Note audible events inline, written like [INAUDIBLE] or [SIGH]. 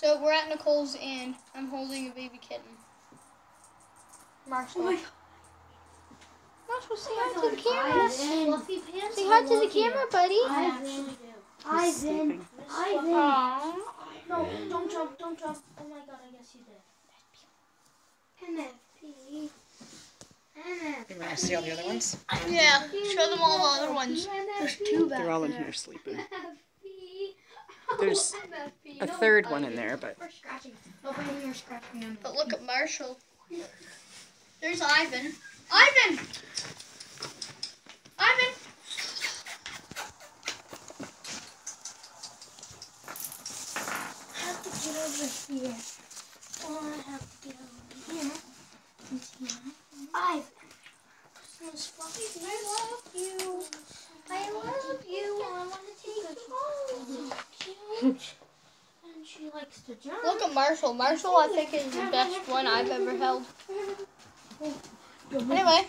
So we're at Nicole's and I'm holding a baby kitten. Marshall. Oh my god. Marshall, say Oh hi to the camera. Pants. Say hi to the love you. camera, buddy. I actually do. Ivan. sleeping. Ivan. Aww. No, don't jump, don't jump. Oh my god, I guess you did. NFP. NFP. You want to see all the other ones? Yeah, show them all the other ones. There's two back They're all in here sleeping. NFP. There's NFP. [LAUGHS] Oh, A No, third one in there, but We're scratching. Nobody here scratching them. But look at Marshall. There's Ivan. Ivan! Ivan! I have to get over here. Oh, I have to get over here. Ivan. Miss Fluffy, I love you. I love you. I want to take you home. Cute. She likes to jump. Look at Marshall. Marshall, I think, is the best one I've ever held. Anyway,